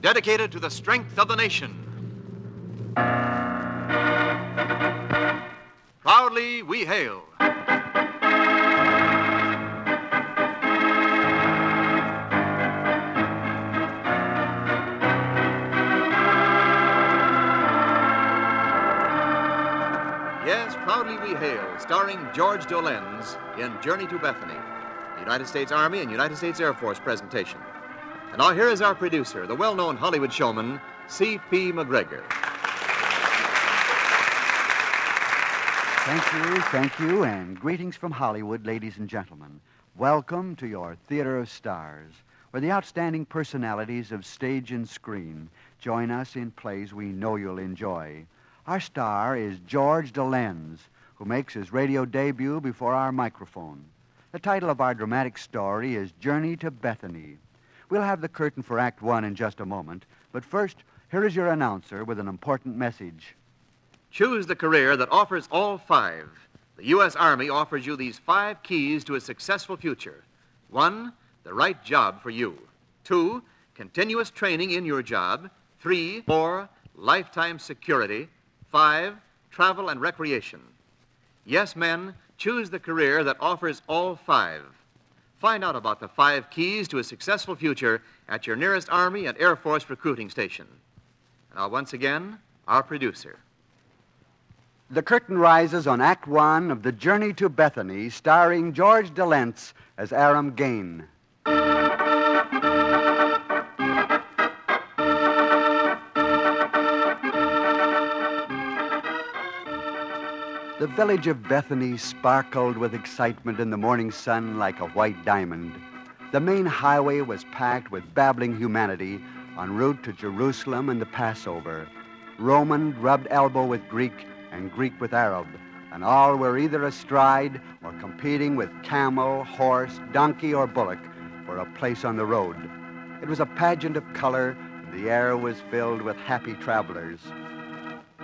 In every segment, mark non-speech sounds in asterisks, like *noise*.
dedicated to the strength of the nation. Proudly we hail. Yes, Proudly We Hail, starring George Dolenz in Journey to Bethany, United States Army and United States Air Force presentation. And now here is our producer, the well known Hollywood showman, C.P. MacGregor. Thank you, thank you, and greetings from Hollywood, ladies and gentlemen. Welcome to your Theater of Stars, where the outstanding personalities of stage and screen join us in plays we know you'll enjoy. Our star is George Dolenz, who makes his radio debut before our microphone. The title of our dramatic story is Journey to Bethany. We'll have the curtain for Act One in just a moment, but first, here is your announcer with an important message. Choose the career that offers all five. The U.S. Army offers you these five keys to a successful future. One, the right job for you. Two, continuous training in your job. Three, four, lifetime security. Five, travel and recreation. Yes, men, choose the career that offers all five. Find out about the five keys to a successful future at your nearest Army and Air Force recruiting station. And now, once again, our producer. The curtain rises on Act One of The Journey to Bethany, starring George Dolenz as Aram Gain. The village of Bethany sparkled with excitement in the morning sun like a white diamond. The main highway was packed with babbling humanity en route to Jerusalem and the Passover. Roman rubbed elbow with Greek and Greek with Arab, and all were either astride or competing with camel, horse, donkey, or bullock for a place on the road. It was a pageant of color, and the air was filled with happy travelers.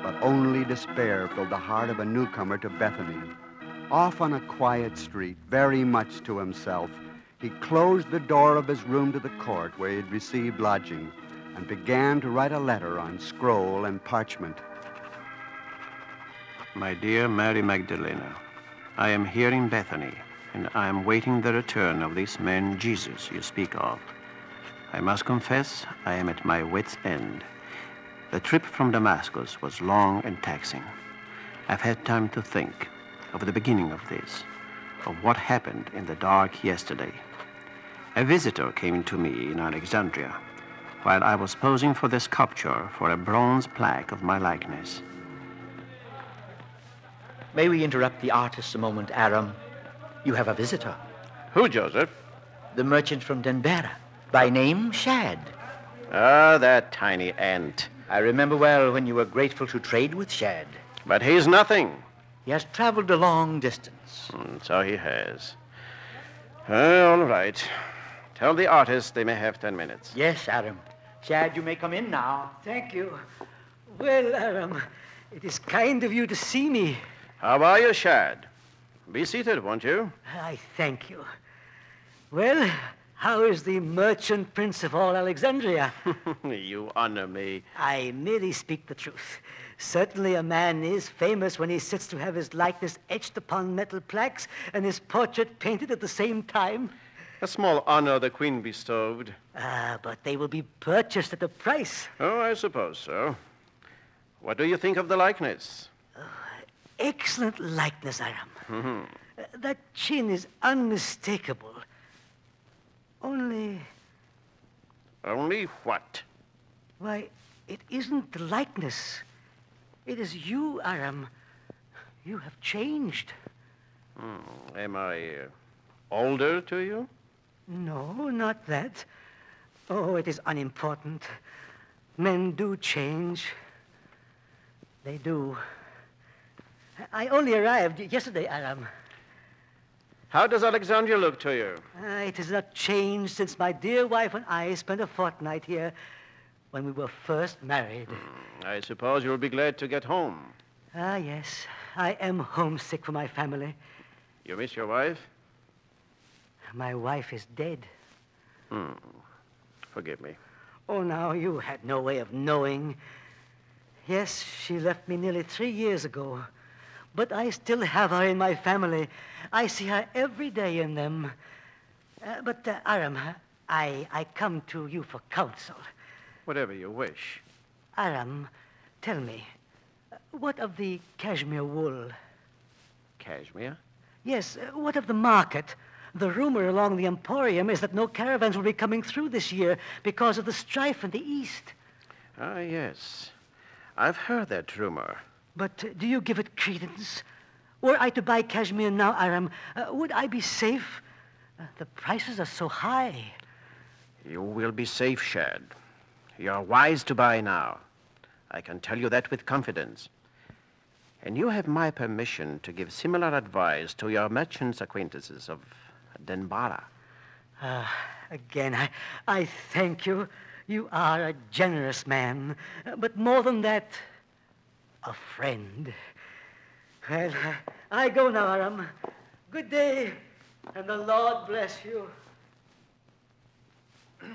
But only despair filled the heart of a newcomer to Bethany. Off on a quiet street, very much to himself, he closed the door of his room to the court where he had received lodging and began to write a letter on scroll and parchment. My dear Mary Magdalena, I am here in Bethany, and I am waiting the return of this man Jesus you speak of. I must confess I am at my wits' end. The trip from Damascus was long and taxing. I've had time to think of the beginning of this, of what happened in the dark yesterday. A visitor came to me in Alexandria while I was posing for the sculpture for a bronze plaque of my likeness. May we interrupt the artist a moment, Aram? You have a visitor. Who, Joseph? The merchant from Denbera. By name, Shad. Ah, that tiny ant. I remember well when you were grateful to trade with Shad. But he's nothing. He has traveled a long distance. Hmm, so he has. Uh, all right. Tell the artist they may have ten minutes. Yes, Aram. Shad, you may come in now. Thank you. Well, Aram, it is kind of you to see me. How are you, Shad? Be seated, won't you? I thank you. Well, how is the merchant prince of all Alexandria? *laughs* you honor me. I merely speak the truth. Certainly, a man is famous when he sits to have his likeness etched upon metal plaques and his portrait painted at the same time. A small honor the queen bestowed. Ah, but they will be purchased at a price. Oh, I suppose so. What do you think of the likeness? Excellent likeness, Aram. Mhm. Uh, that chin is unmistakable. Only, Only what? why, it isn't the likeness. It is you, Aram. You have changed. Hmm, Am I uh, older to you? No, not that. Oh, it is unimportant. Men do change. They do. I only arrived yesterday, Aram. How does Alexandria look to you? Ah, it has not changed since my dear wife and I spent a fortnight here when we were first married. I suppose you'll be glad to get home. Ah, yes. I am homesick for my family. You miss your wife? My wife is dead. Hmm. Forgive me. Oh, now, you had no way of knowing. Yes, she left me nearly three years ago. But I still have her in my family. I see her every day in them. Uh, but, uh, Aram, I, I come to you for counsel. Whatever you wish. Aram, tell me, uh, what of the cashmere wool? Cashmere? Yes, uh, what of the market? The rumor along the Emporium is that no caravans will be coming through this year because of the strife in the East. Ah, yes. I've heard that rumor. But uh, do you give it credence? Were I to buy cashmere now, Aram, uh, would I be safe? Uh, the prices are so high. You will be safe, Shad. You're wise to buy now. I can tell you that with confidence. And you have my permission to give similar advice to your merchants' acquaintances of Denbara. Uh, again, I, I thank you. You are a generous man. But more than that, a friend. Well, uh, I go now, Aram. Good day, and the Lord bless you. *clears throat*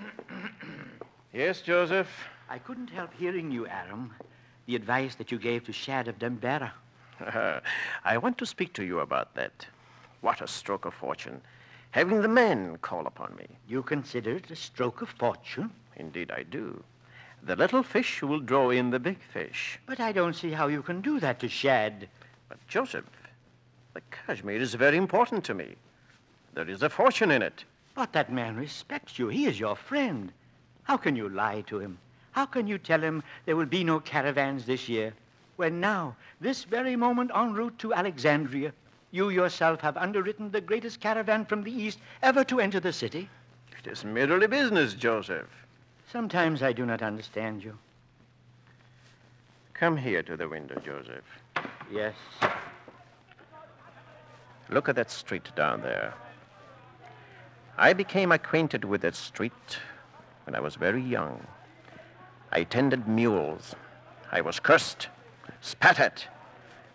Yes, Joseph? I couldn't help hearing you, Aram. The advice that you gave to Shad of Dembera. *laughs* I want to speak to you about that. What a stroke of fortune. Having the men call upon me. You consider it a stroke of fortune? Indeed, I do. The little fish will draw in the big fish. But I don't see how you can do that to Shad. But, Joseph, the cashmere is very important to me. There is a fortune in it. But that man respects you. He is your friend. How can you lie to him? How can you tell him there will be no caravans this year? When now, this very moment en route to Alexandria, you yourself have underwritten the greatest caravan from the East ever to enter the city? It is merely business, Joseph. Sometimes I do not understand you. Come here to the window, Joseph. Yes. Look at that street down there. I became acquainted with that street when I was very young. I tended mules. I was cursed, spat at.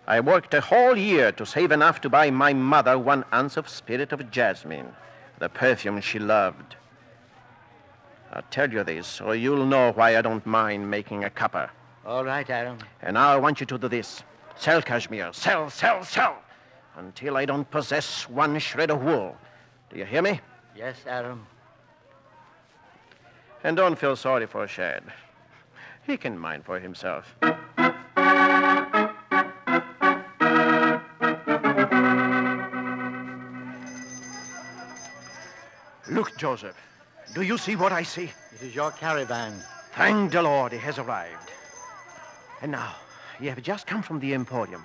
I worked a whole year to save enough to buy my mother one ounce of spirit of jasmine, the perfume she loved. I'll tell you this, or you'll know why I don't mind making a copper. All right, Aram. And now I want you to do this. Sell cashmere. Sell, sell, sell. Until I don't possess one shred of wool. Do you hear me? Yes, Aram. And don't feel sorry for Shad. He can mind for himself. Look, Joseph. Do you see what I see? It is your caravan. Thank the Lord, it has arrived. And now, you have just come from the Emporium.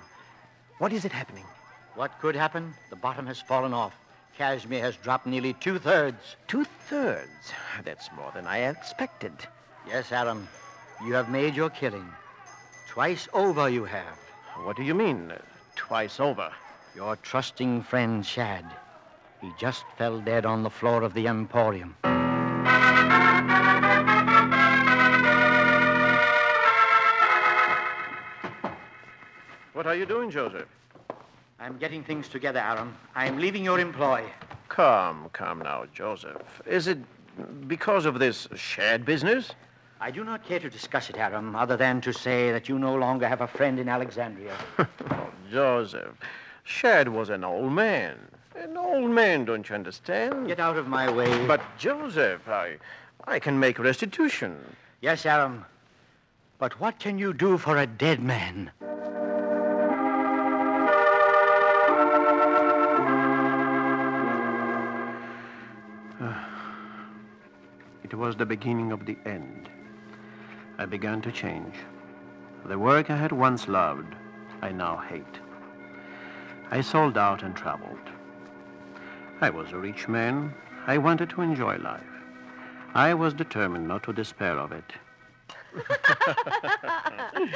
What is it happening? What could happen? The bottom has fallen off. cashmere has dropped nearly two thirds. Two thirds. That's more than I expected. Yes, Aram. You have made your killing. Twice over you have. What do you mean, twice over? Your trusting friend, Shad. He just fell dead on the floor of the Emporium. What are you doing, Joseph? I'm getting things together, Aram. I'm leaving your employ. Come, come now, Joseph. Is it because of this Shad business? I do not care to discuss it, Aram, other than to say that you no longer have a friend in Alexandria. *laughs* oh, Joseph, Shad was an old man. An old man, don't you understand? Get out of my way. But, Joseph, I, I can make restitution. Yes, Aram. But what can you do for a dead man? It was the beginning of the end. I began to change. The work I had once loved, I now hate. I sold out and traveled. I was a rich man. I wanted to enjoy life. I was determined not to despair of it. *laughs*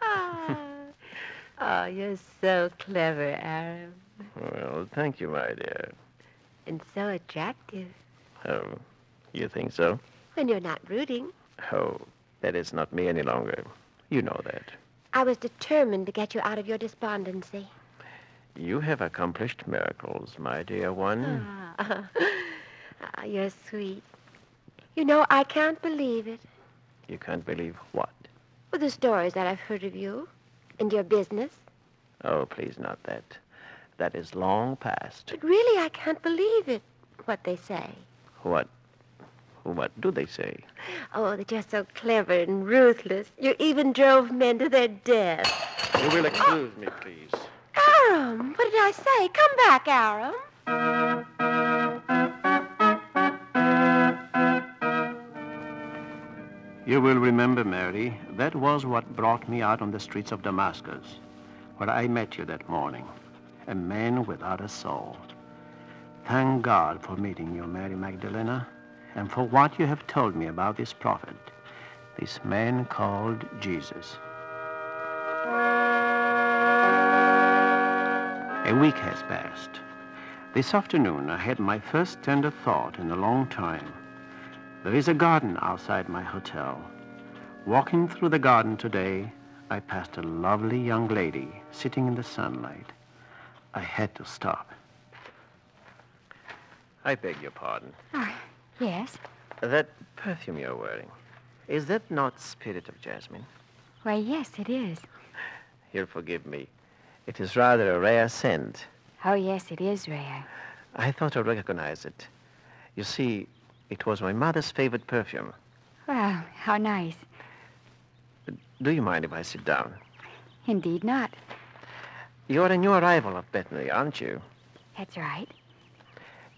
Ah. oh, you're so clever, Aram. Well, thank you, my dear. And so attractive. Oh, you think so? When you're not rooting. Oh, that is not me any longer. You know that. I was determined to get you out of your despondency. You have accomplished miracles, my dear one. Ah, *laughs* ah, you're sweet. You know, I can't believe it. You can't believe what? With the stories that I've heard of you and your business. Oh, please, not that. That is long past. But really, I can't believe it, what they say. What? What do they say? Oh, that you're so clever and ruthless. You even drove men to their death. You will excuse me, please. Aram, what did I say? Come back, Aram. You will remember, Mary, that was what brought me out on the streets of Damascus, where I met you that morning, a man without a soul. Thank God for meeting you, Mary Magdalena, and for what you have told me about this prophet, this man called Jesus. A week has passed. This afternoon, I had my first tender thought in a long time. There is a garden outside my hotel. Walking through the garden today, I passed a lovely young lady sitting in the sunlight. I had to stop. I beg your pardon. Yes. That perfume you're wearing, is that not Spirit of Jasmine? Why, yes, it is. You'll forgive me. It is rather a rare scent. Oh, yes, it is rare. I thought I recognized it. You see, it was my mother's favorite perfume. Well, how nice. Do you mind if I sit down? Indeed not. You're a new arrival at Bethany, aren't you? That's right.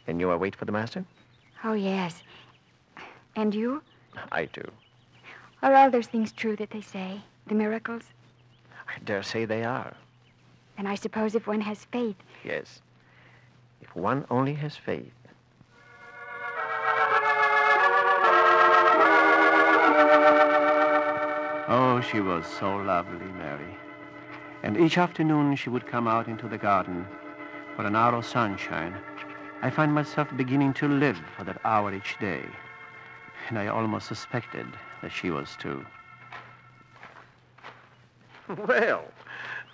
And you are wait for the master? Oh, yes. And you? I do. Are all those things true that they say? The miracles? I dare say they are. And I suppose if one has faith, Yes. If one only has faith. Oh, she was so lovely, Mary. And each afternoon she would come out into the garden for an hour of sunshine. I find myself beginning to live for that hour each day. And I almost suspected that she was too. Well,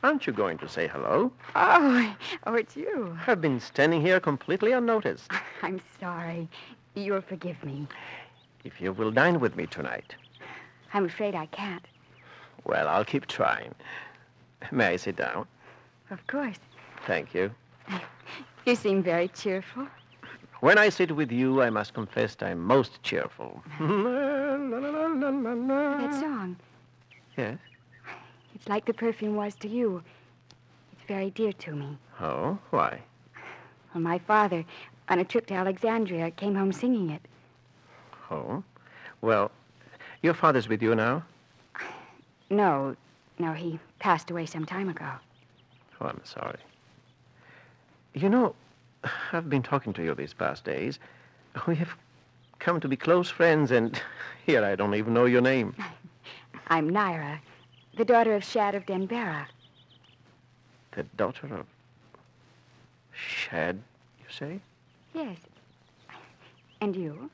aren't you going to say hello? Oh, oh, it's you. I've been standing here completely unnoticed. *laughs* I'm sorry. You'll forgive me. If you will dine with me tonight, I'm afraid I can't. well, I'll keep trying. May I sit down? Of course. Thank you. *laughs* You seem very cheerful. When I sit with you, I must confess I'm most cheerful. That song, Yes? it's like the perfume was to you. It's very dear to me. Oh, why? Well, my father, on a trip to Alexandria, came home singing it. Oh? Well, your father's with you now? No, no, he passed away some time ago. Oh, I'm sorry. You know, I've been talking to you these past days. We have come to be close friends, and here I don't even know your name. *laughs* I'm Naira, the daughter of Shad of Denbera. The daughter of Shad, you say? Yes. And you?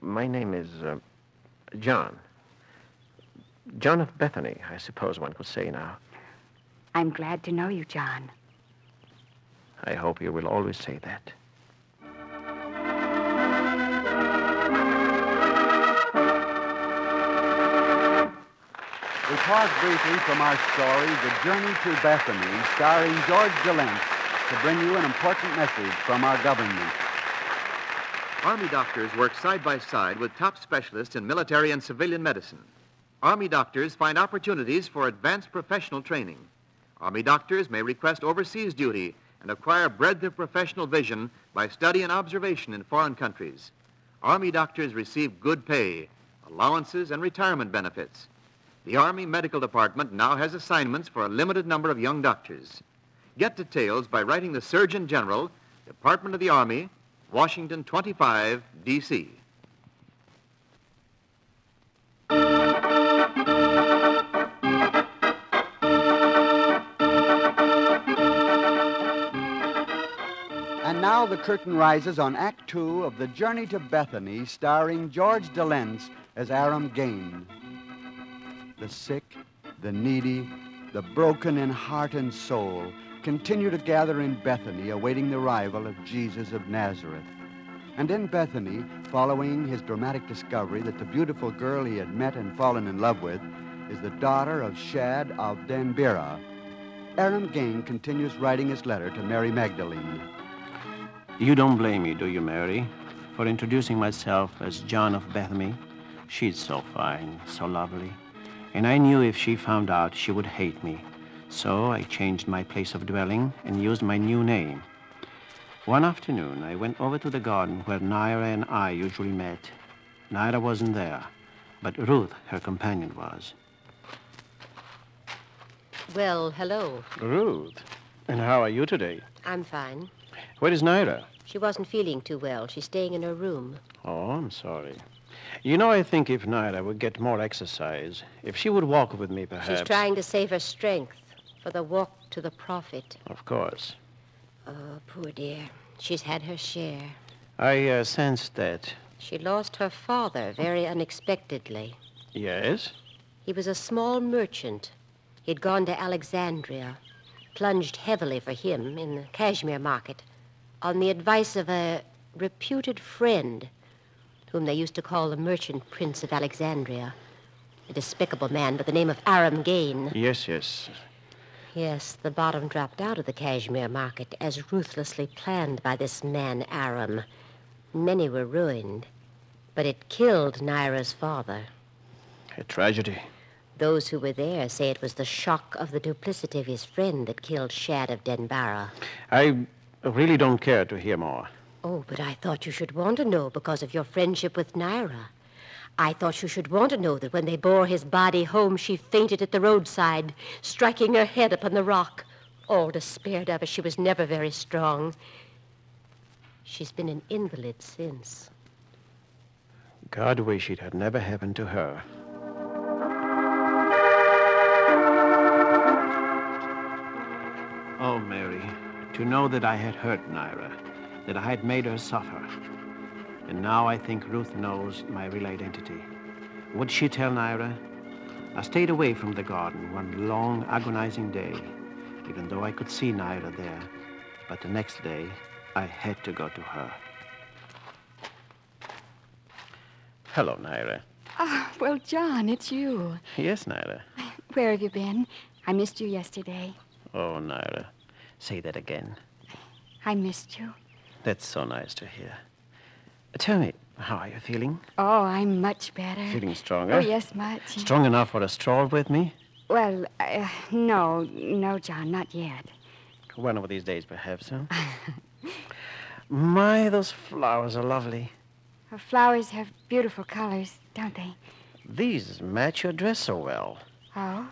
My name is uh, John. John of Bethany, I suppose one could say now. I'm glad to know you, John. I hope you will always say that. We pause briefly from our story, The Journey to Bethany, starring George Dolenz, to bring you an important message from our government. Army doctors work side by side with top specialists in military and civilian medicine. Army doctors find opportunities for advanced professional training. Army doctors may request overseas duty and acquire breadth of professional vision by study and observation in foreign countries. Army doctors receive good pay, allowances, and retirement benefits. The Army Medical Department now has assignments for a limited number of young doctors. Get details by writing the Surgeon General, Department of the Army, Washington 25, D.C. the curtain rises on Act Two of The Journey to Bethany, starring George Dolenz as Aram Gain. The sick, the needy, the broken in heart and soul continue to gather in Bethany, awaiting the arrival of Jesus of Nazareth. And in Bethany, following his dramatic discovery that the beautiful girl he had met and fallen in love with is the daughter of Shad of Denbira, Aram Gain continues writing his letter to Mary Magdalene. You don't blame me, do you, Mary, for introducing myself as John of Bethany? She's so fine, so lovely. And I knew if she found out, she would hate me. So I changed my place of dwelling and used my new name. One afternoon, I went over to the garden where Naira and I usually met. Naira wasn't there, but Ruth, her companion, was. Well, hello. Ruth, and how are you today? I'm fine. Where is Naira? She wasn't feeling too well. She's staying in her room. Oh, I'm sorry. You know, I think if Naira would get more exercise, if she would walk with me, perhaps. She's trying to save her strength for the walk to the prophet. Of course. Oh, poor dear. She's had her share. I uh, sensed that. She lost her father very unexpectedly. Yes? He was a small merchant. He'd gone to Alexandria, plunged heavily for him in the cashmere market, on the advice of a reputed friend whom they used to call the merchant prince of Alexandria, a despicable man by the name of Aram Gain. Yes, yes. Yes, the bottom dropped out of the cashmere market as ruthlessly planned by this man, Aram. Many were ruined, but it killed Naira's father. A tragedy. Those who were there say it was the shock of the duplicity of his friend that killed Shad of Denbara. I really don't care to hear more. Oh, but I thought you should want to know because of your friendship with Naira. I thought you should want to know that when they bore his body home, she fainted at the roadside, striking her head upon the rock. All despaired of her. She was never very strong. She's been an invalid since. God wish it had never happened to her. Oh, Mary, to know that I had hurt Naira, that I had made her suffer. And now I think Ruth knows my real identity. Would she tell Naira? I stayed away from the garden one long, agonizing day, even though I could see Naira there. But the next day, I had to go to her. Hello, Naira. Ah, well, John, it's you. Yes, Naira. Where have you been? I missed you yesterday. Oh, Naira. Say that again. I missed you. That's so nice to hear. Tell me, how are you feeling? Oh, I'm much better. Feeling stronger? Oh, yes, much. Strong enough for a stroll with me? Well, uh, no, no, John, not yet. One of these days, perhaps, huh? *laughs* My, those flowers are lovely. Her flowers have beautiful colors, don't they? These match your dress so well. Oh?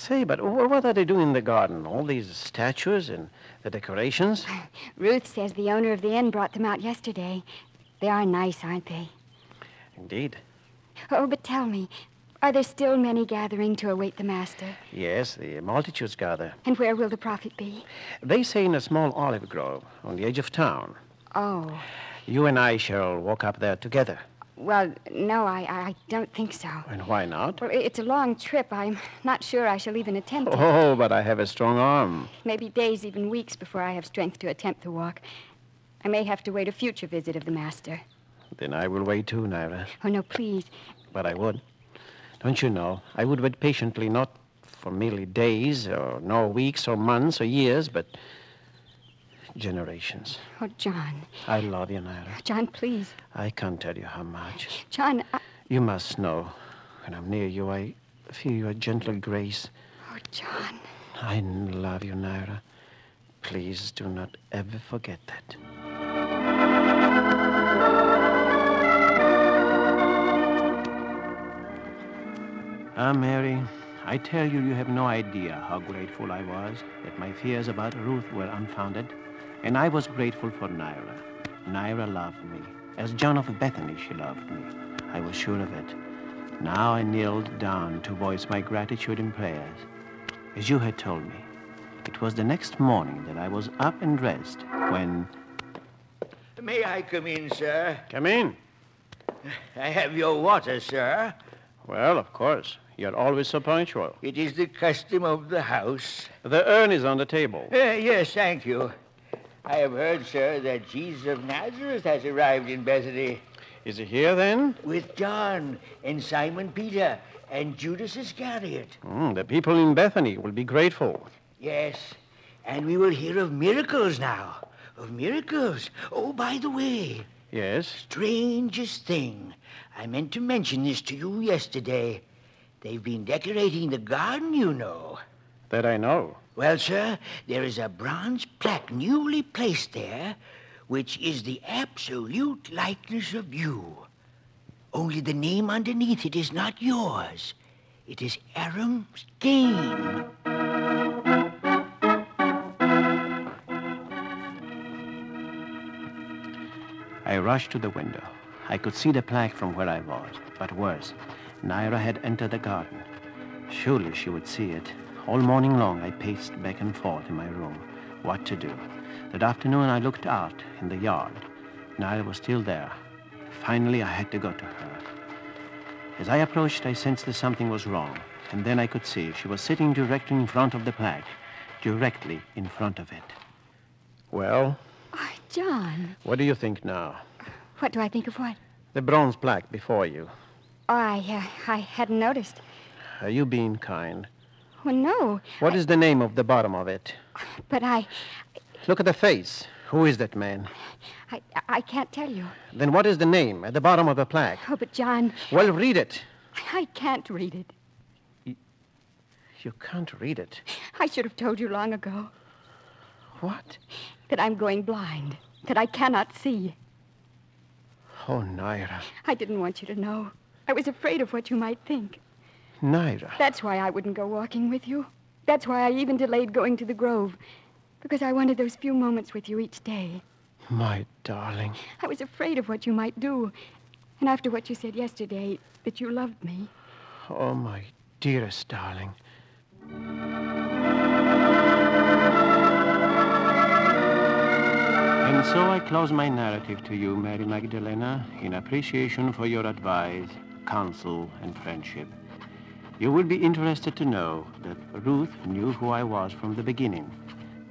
Say, but what are they doing in the garden? All these statues and the decorations? *laughs* Ruth says the owner of the inn brought them out yesterday. They are nice, aren't they? Indeed. Oh, but tell me, are there still many gathering to await the master? Yes, the multitudes gather. And where will the prophet be? They say in a small olive grove on the edge of town. Oh, You and I shall walk up there together. Well, no, I, I don't think so. And why not? Well, it's a long trip. I'm not sure I shall even attempt it. Oh, but I have a strong arm. Maybe days, even weeks, before I have strength to attempt the walk. I may have to wait a future visit of the master. Then I will wait too, Naira. Oh, no, please. But I would. Don't you know? I would wait patiently, not for merely days, or nor weeks, or months, or years, but generations. Oh, John. I love you, Naira. John, please. I can't tell you how much. John, I... You must know. When I'm near you, I feel your gentle grace. Oh, John. I love you, Naira. Please do not ever forget that. Ah, Mary, I tell you, you have no idea how grateful I was that my fears about Ruth were unfounded. And I was grateful for Naira. Naira loved me. As John of Bethany, she loved me. I was sure of it. Now I kneeled down to voice my gratitude in prayers. As you had told me, it was the next morning that I was up and dressed when. May I come in, sir? Come in. I have your water, sir. Well, of course. You're always so punctual. It is the custom of the house. The urn is on the table. Uh, yes, thank you. I have heard, sir, that Jesus of Nazareth has arrived in Bethany Is he here then? with John and Simon Peter and Judas Iscariot. Hmm, the people in Bethany will be grateful. Yes, and we will hear of miracles now. Of miracles. Oh, by the way, Yes? strangest thing. I meant to mention this to you yesterday. They've been decorating the garden, you know. That I know. Well, sir, there is a bronze plaque newly placed there, which is the absolute likeness of you. Only the name underneath it is not yours. It is Aram Gain. I rushed to the window. I could see the plaque from where I was, but worse, Naira had entered the garden. Surely she would see it. All morning long I paced back and forth in my room. What to do? That afternoon I looked out in the yard. Naira was still there. Finally I had to go to her. As I approached, I sensed that something was wrong, and then I could see she was sitting directly in front of the plaque, directly in front of it. Well, Oh, John, what do you think now? what do I think of what? The bronze plaque before you. Oh, I, uh, I hadn't noticed. Are you being kind? Well, no, What is the name of the bottom of it? but I, Look at the face. Who is that man? I, I can't tell you. Then what is the name at the bottom of the plaque? Oh, but John, Well, read it. I can't read it. You can't read it. I should have told you long ago What? that I'm going blind, that I cannot see. Oh, Naira. I didn't want you to know. I was afraid of what you might think. Naira. That's why I wouldn't go walking with you. That's why I even delayed going to the grove. Because I wanted those few moments with you each day. My darling. I was afraid of what you might do. And after what you said yesterday, that you loved me. Oh, my dearest darling. And so I close my narrative to you, Mary Magdalena, in appreciation for your advice, counsel, and friendship. You will be interested to know that Ruth knew who I was from the beginning,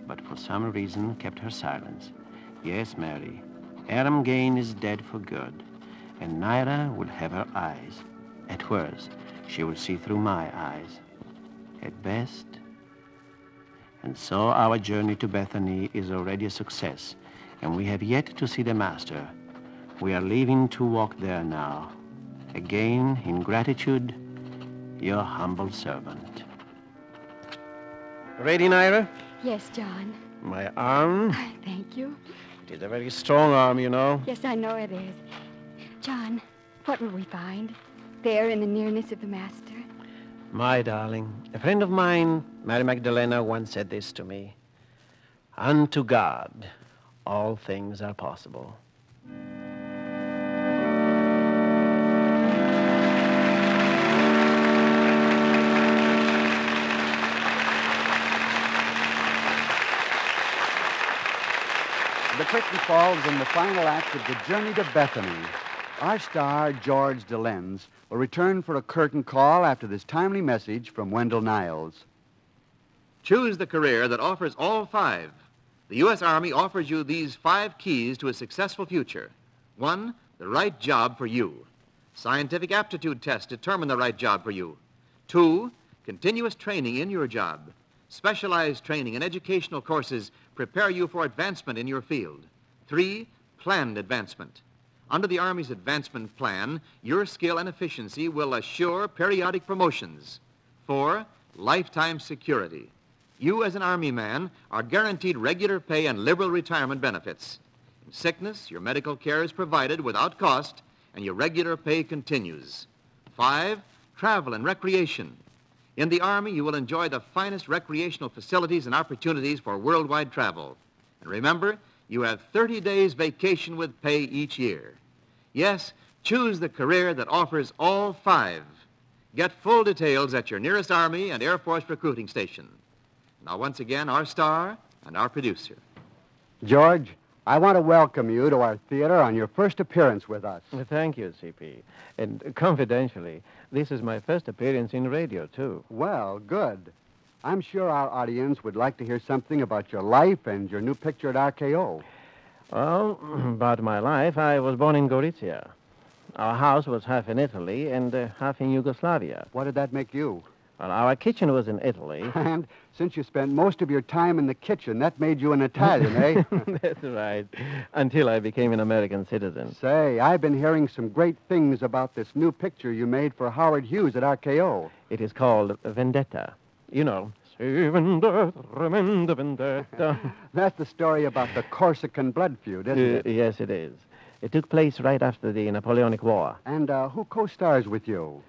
but for some reason kept her silence. Yes, Mary, Aram Gain is dead for good, and Naira will have her eyes. At worst, she will see through my eyes. At best. And so our journey to Bethany is already a success, and we have yet to see the Master. We are leaving to walk there now. Again, in gratitude, your humble servant. Ready, Naira? Yes, John. My arm. *laughs* Thank you. It is a very strong arm, you know. Yes, I know it is. John, what will we find? There in the nearness of the Master? My darling, a friend of mine, Mary Magdalena, once said this to me Unto God, all things are possible. The curtain falls on the final act of the journey to Bethany. Our star, George Dolenz, will return for a curtain call after this timely message from Wendell Niles. Choose the career that offers all five. The U.S. Army offers you these five keys to a successful future. One, the right job for you. Scientific aptitude tests determine the right job for you. Two, continuous training in your job. Specialized training and educational courses prepare you for advancement in your field. Three, planned advancement. Under the Army's advancement plan, your skill and efficiency will assure periodic promotions. Four, lifetime security. You, as an Army man, are guaranteed regular pay and liberal retirement benefits. In sickness, your medical care is provided without cost, and your regular pay continues. Five, travel and recreation. In the Army, you will enjoy the finest recreational facilities and opportunities for worldwide travel. And remember, you have 30 days vacation with pay each year. Yes, choose the career that offers all five. Get full details at your nearest Army and Air Force recruiting station. Now, once again, our star and our producer. George, I want to welcome you to our theater on your first appearance with us. Thank you, CP. And confidentially, this is my first appearance in radio, too. Well, good. I'm sure our audience would like to hear something about your life and your new picture at RKO. Well, *clears throat* about my life, I was born in Gorizia. Our house was half in Italy and uh, half in Yugoslavia. What did that make you? Well, our kitchen was in Italy. *laughs* And since you spent most of your time in the kitchen, that made you an Italian, eh? *laughs* That's right. Until I became an American citizen. Say, I've been hearing some great things about this new picture you made for Howard Hughes at RKO. It is called Vendetta. You know, vendetta, tremenda vendetta. *laughs* That's the story about the Corsican blood feud, isn't Uh, it? yes, it is. It took place right after the Napoleonic War. And uh, who co-stars with you?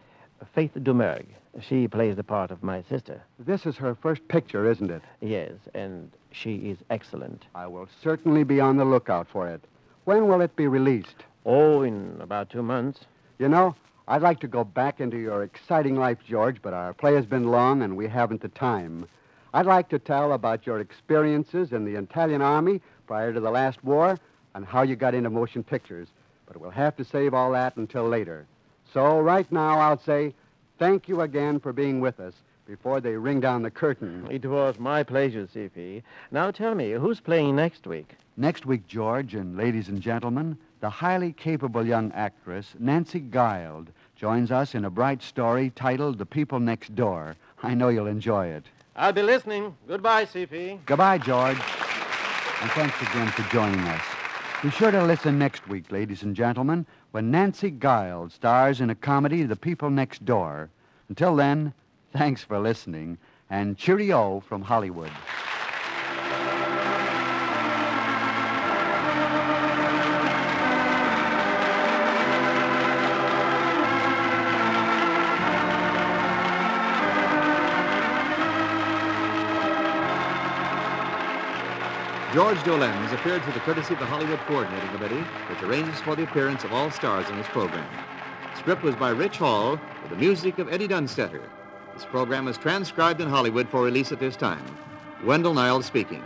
Faith Dumergue. She plays the part of my sister. This is her first picture, isn't it? Yes, and she is excellent. I will certainly be on the lookout for it. When will it be released? Oh, in about two months. You know, I'd like to go back into your exciting life, George, but our play has been long and we haven't the time. I'd like to tell about your experiences in the Italian army prior to the last war and how you got into motion pictures, but we'll have to save all that until later. So, right now, I'll say thank you again for being with us before they ring down the curtain. It was my pleasure, CP. Now tell me, who's playing next week? Next week, George and ladies and gentlemen, the highly capable young actress, Nancy Guild, joins us in a bright story titled The People Next Door. I know you'll enjoy it. I'll be listening. Goodbye, CP. Goodbye, George. And thanks again for joining us. Be sure to listen next week, ladies and gentlemen, when Nancy Guild stars in a comedy, The People Next Door. Until then, thanks for listening, and cheerio from Hollywood. George Dolenz appeared through the courtesy of the Hollywood Coordinating Committee, which arranges for the appearance of all stars in this program. Script was by Rich Hall, with the music of Eddie Dunstetter. This program is transcribed in Hollywood for release at this time. Wendell Niles speaking.